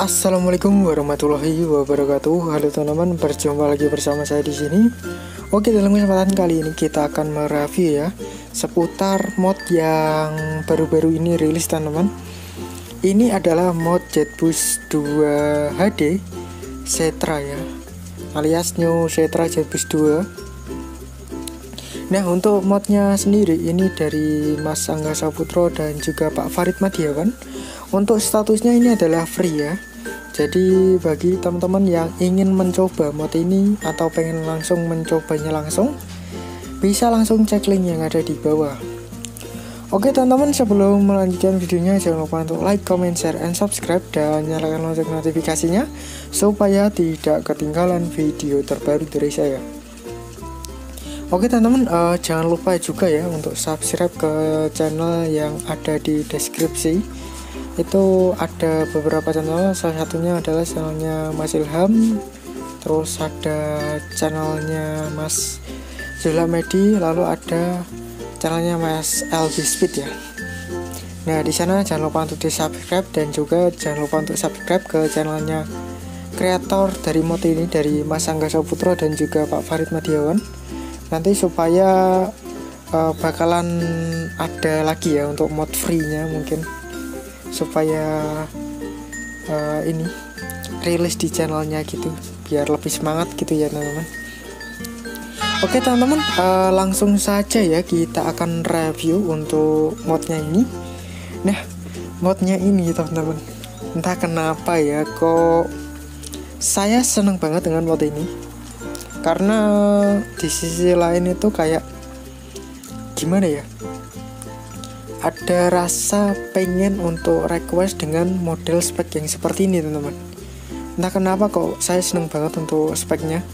Assalamualaikum warahmatullahi wabarakatuh. Halo teman-teman, berjumpa lagi bersama saya di sini. Oke, dalam kesempatan kali ini kita akan mereview ya seputar mod yang baru-baru ini rilis teman-teman. Ini adalah mod Jetbus 2 HD Setra ya, alias New Setra Jetbus 2. Nah, untuk modnya sendiri ini dari Mas Angga Saputro dan juga Pak Farid Madiawan. Untuk statusnya ini adalah free ya. Jadi bagi teman-teman yang ingin mencoba mod ini atau pengen langsung mencobanya langsung, bisa langsung cek link yang ada di bawah. Oke teman-teman sebelum melanjutkan videonya jangan lupa untuk like, comment, share, and subscribe dan nyalakan lonceng notifikasinya supaya tidak ketinggalan video terbaru dari saya. Oke teman-teman uh, jangan lupa juga ya untuk subscribe ke channel yang ada di deskripsi itu ada beberapa channel salah satunya adalah channelnya Mas Ilham terus ada channelnya Mas Medi lalu ada channelnya Mas LB Speed ya. Nah di sana jangan lupa untuk di subscribe dan juga jangan lupa untuk subscribe ke channelnya kreator dari mod ini dari Mas Angga Saputro dan juga Pak Farid Madiawan nanti supaya uh, bakalan ada lagi ya untuk mod free nya mungkin supaya uh, ini rilis di channelnya gitu biar lebih semangat gitu ya teman-teman. Oke teman-teman uh, langsung saja ya kita akan review untuk modnya ini. Nah modnya ini teman-teman. Entah kenapa ya kok saya seneng banget dengan mod ini. Karena di sisi lain itu kayak gimana ya ada rasa pengen untuk request dengan model spek yang seperti ini teman-teman. Entah kenapa kok saya seneng banget untuk speknya.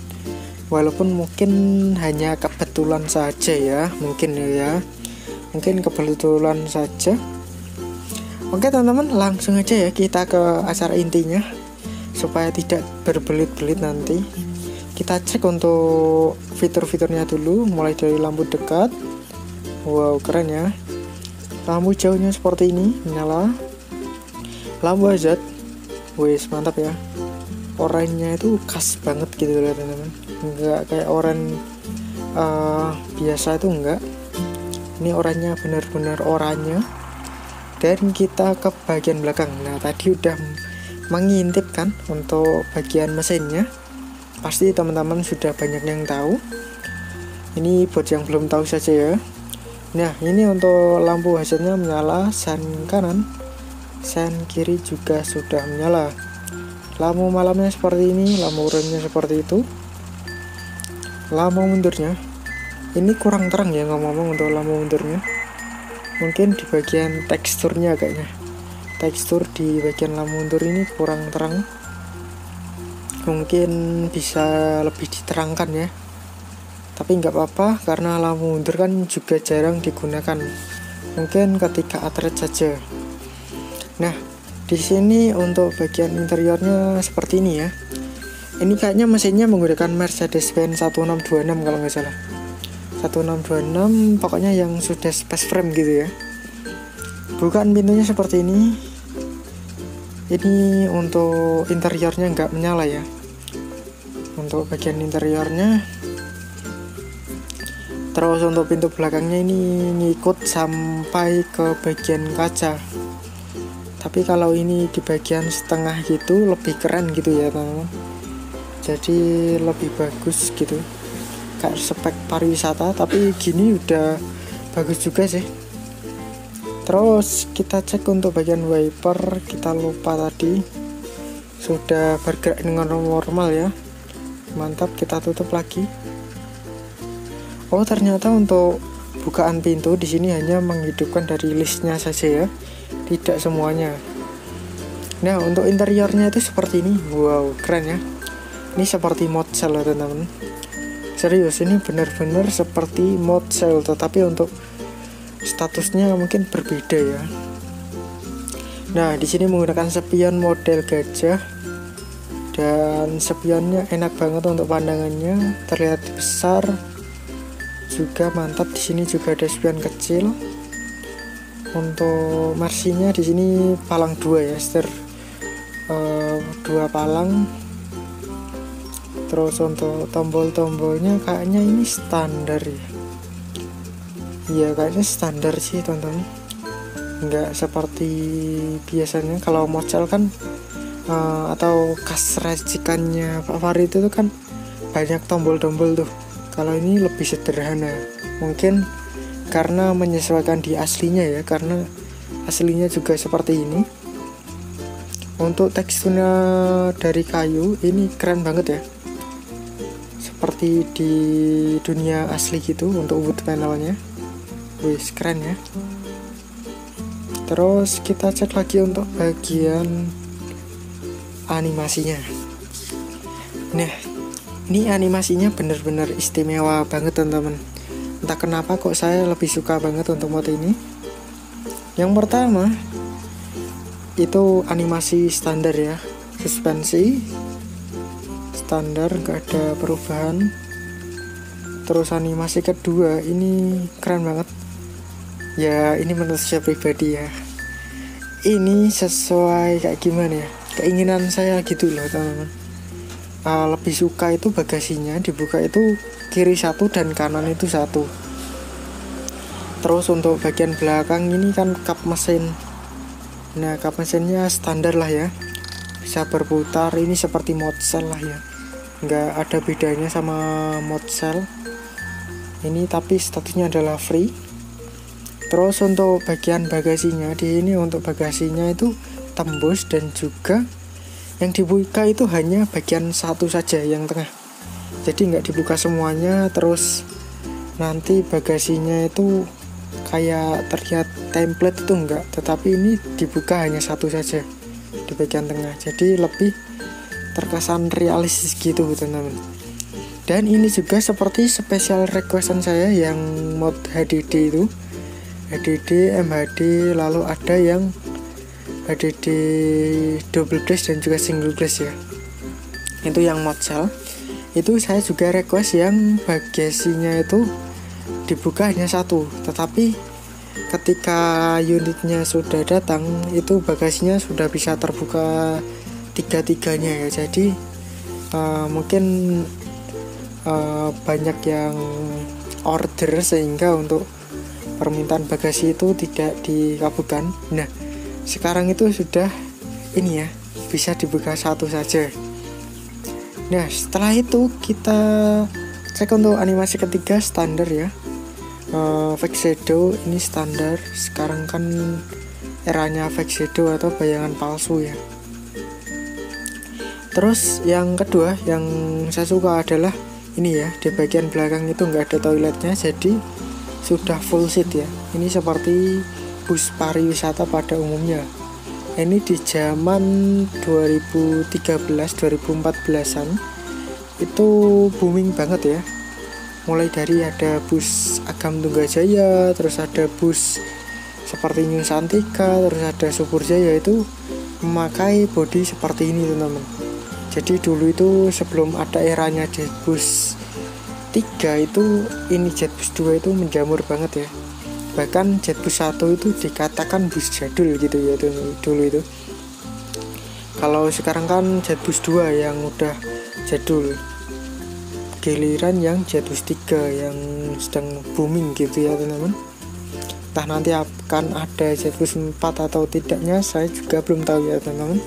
Walaupun mungkin hanya kebetulan saja ya mungkin ya. Mungkin kebetulan saja. Oke teman-teman langsung aja ya kita ke acara intinya. Supaya tidak berbelit-belit nanti. Kita cek untuk fitur-fiturnya dulu mulai dari lampu dekat. Wow keren ya lampu jauhnya seperti ini menyala lampu hazard wes mantap ya. Oranye itu khas banget gitu loh teman-teman. Enggak kayak oranye uh, biasa itu enggak ini oranye benar-benar oranye. Dan kita ke bagian belakang. Nah tadi udah mengintip kan untuk bagian mesinnya. Pasti teman-teman sudah banyak yang tahu. Ini buat yang belum tahu saja ya Nah ini untuk lampu hasilnya menyala sen kanan sen kiri juga sudah menyala. Lampu malamnya seperti ini lampu remnya seperti itu. Lampu mundurnya. Ini kurang terang ya ngomong-ngomong untuk lampu mundurnya. Mungkin di bagian teksturnya kayaknya. Tekstur di bagian lampu mundur ini kurang terang. Mungkin bisa lebih diterangkan ya tapi nggak apa-apa karena lampu mundur kan juga jarang digunakan. Mungkin ketika atret saja. Nah di sini untuk bagian interiornya seperti ini ya. Ini kayaknya mesinnya menggunakan Mercedes-Benz 1626 kalau nggak salah. 1626 pokoknya yang sudah space frame gitu ya. Bukan pintunya seperti ini. Ini untuk interiornya nggak menyala ya. Untuk bagian interiornya terus untuk pintu belakangnya ini ngikut sampai ke bagian kaca. Tapi kalau ini di bagian setengah gitu lebih keren gitu ya teman-teman. Jadi lebih bagus gitu. Kayak spek pariwisata tapi gini udah bagus juga sih. Terus kita cek untuk bagian wiper kita lupa tadi. Sudah bergerak dengan normal ya. Mantap kita tutup lagi Oh ternyata untuk bukaan pintu di sini hanya menghidupkan dari listnya saja ya, tidak semuanya. Nah untuk interiornya itu seperti ini, wow keren ya. Ini seperti mod cell ya teman-teman. Serius ini benar-benar seperti mod cell, tetapi untuk statusnya mungkin berbeda ya. Nah di sini menggunakan spion model gajah dan spionnya enak banget untuk pandangannya, terlihat besar juga mantap di sini juga ada spion kecil. Untuk marsinya di sini palang dua ya setir uh, dua palang. Terus untuk tombol-tombolnya kayaknya ini standar ya. Iya kayaknya standar sih teman-teman. Nggak seperti biasanya. Kalau mocal kan uh, atau kas racikannya Pak Farid itu kan banyak tombol-tombol tuh kalau ini lebih sederhana. Mungkin karena menyesuaikan di aslinya ya karena aslinya juga seperti ini. Untuk teksturnya dari kayu ini keren banget ya. Seperti di dunia asli gitu untuk wood panelnya. Wih keren ya. Terus kita cek lagi untuk bagian animasinya. Nah ini animasinya bener-bener istimewa banget teman-teman. Entah kenapa kok saya lebih suka banget untuk mode ini. Yang pertama itu animasi standar ya. Suspensi standar gak ada perubahan. Terus animasi kedua ini keren banget. Ya ini menurut saya pribadi ya. Ini sesuai kayak gimana ya? Keinginan saya gitu loh teman-teman uh, lebih suka itu bagasinya dibuka itu kiri satu dan kanan itu satu. Terus untuk bagian belakang ini kan kap mesin. Nah kap mesinnya standar lah ya. Bisa berputar ini seperti modsel lah ya. Nggak ada bedanya sama mod cell. Ini tapi statusnya adalah free. Terus untuk bagian bagasinya di ini untuk bagasinya itu tembus dan juga yang dibuka itu hanya bagian satu saja yang tengah. Jadi nggak dibuka semuanya terus nanti bagasinya itu kayak terlihat template itu enggak tetapi ini dibuka hanya satu saja di bagian tengah. Jadi lebih terkesan realistis gitu teman-teman. Dan ini juga seperti special requestan saya yang mod HDD itu. HDD, MHD, lalu ada yang HDD double glass dan juga single glass ya. Itu yang mod cell. Itu saya juga request yang bagasinya itu dibuka hanya satu. Tetapi ketika unitnya sudah datang itu bagasinya sudah bisa terbuka tiga-tiganya ya. Jadi uh, mungkin uh, banyak yang order sehingga untuk permintaan bagasi itu tidak dikabulkan. Nah sekarang itu sudah ini ya bisa dibuka satu saja. Nah setelah itu kita cek untuk animasi ketiga standar ya. Uh, shadow ini standar sekarang kan eranya shadow atau bayangan palsu ya. Terus yang kedua yang saya suka adalah ini ya di bagian belakang itu nggak ada toiletnya jadi sudah full seat ya. Ini seperti bus pariwisata pada umumnya. Ini di zaman 2013 2014an itu booming banget ya. Mulai dari ada bus Agam Tunggajaya terus ada bus seperti Santika terus ada Subur Jaya itu memakai body seperti ini teman-teman. Jadi dulu itu sebelum ada eranya Jetbus 3 itu ini Jetbus 2 itu menjamur banget ya bahkan Jetbus 1 itu dikatakan bus jadul gitu ya dulu itu kalau sekarang kan Jetbus 2 yang udah jadul giliran yang Jetbus 3 yang sedang booming gitu ya teman-teman entah nanti akan ada Jetbus 4 atau tidaknya saya juga belum tahu ya teman-teman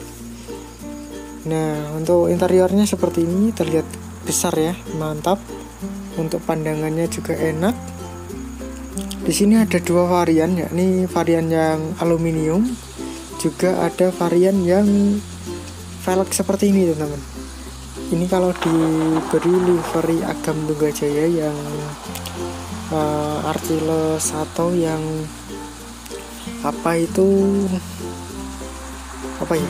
Nah, untuk interiornya seperti ini terlihat besar ya, mantap. Untuk pandangannya juga enak. Di sini ada dua varian, yakni varian yang aluminium, juga ada varian yang velg seperti ini, teman-teman. Ini kalau diberi livery Agam Tunggajaya yang uh, Archiles atau yang apa itu apa ya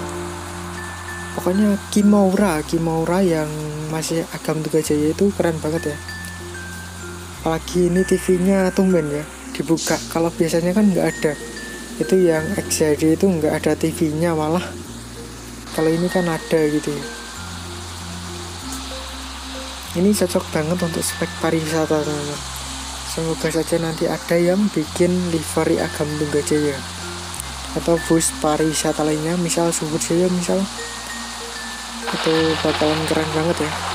pokoknya Kimaura Kimaura yang masih agam Tuga Jaya itu keren banget ya apalagi ini TV-nya tumben ya dibuka. Kalau biasanya kan nggak ada. Itu yang XJD itu nggak ada TV-nya malah. Kalau ini kan ada gitu ya. Ini cocok banget untuk spek pariwisata teman-teman. Semoga saja nanti ada yang bikin livery agam Tunggajaya atau bus pariwisata lainnya misal Subur Jaya misal. Itu bakalan keren banget ya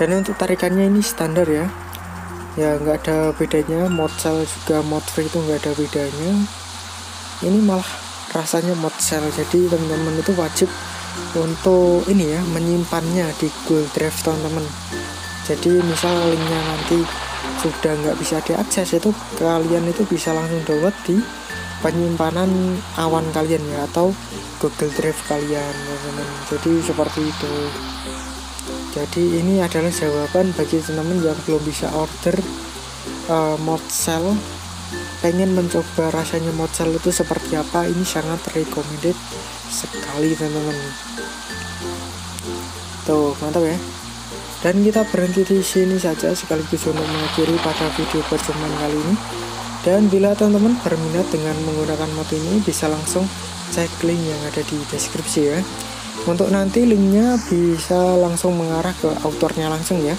dan untuk tarikannya ini standar ya. Ya nggak ada bedanya. Mod cell juga mod free itu nggak ada bedanya. Ini malah rasanya mod cell. Jadi teman-teman itu wajib untuk ini ya menyimpannya di Google Drive teman-teman. Jadi misal linknya nanti sudah nggak bisa diakses itu kalian itu bisa langsung download di penyimpanan awan kalian ya atau Google Drive kalian teman-teman. Jadi seperti itu jadi ini adalah jawaban bagi teman-teman yang belum bisa order uh, mod cell pengen mencoba rasanya mod cell itu seperti apa ini sangat recommended sekali teman-teman. Tuh mantap ya. Dan kita berhenti di sini saja sekaligus untuk mengakhiri pada video percobaan kali ini. Dan bila teman-teman berminat dengan menggunakan mod ini bisa langsung cek link yang ada di deskripsi ya untuk nanti linknya bisa langsung mengarah ke autornya langsung ya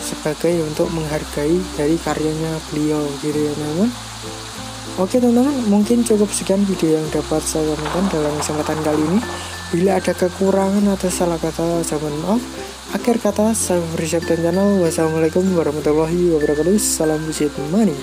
sebagai untuk menghargai dari karyanya beliau gitu ya teman-teman Oke teman-teman, mungkin cukup sekian video yang dapat saya sampaikan dalam kesempatan kali ini. Bila ada kekurangan atau salah kata, saya mohon maaf. Akhir kata, saya Rizab dan channel. Wassalamualaikum warahmatullahi wabarakatuh. Salam busit money.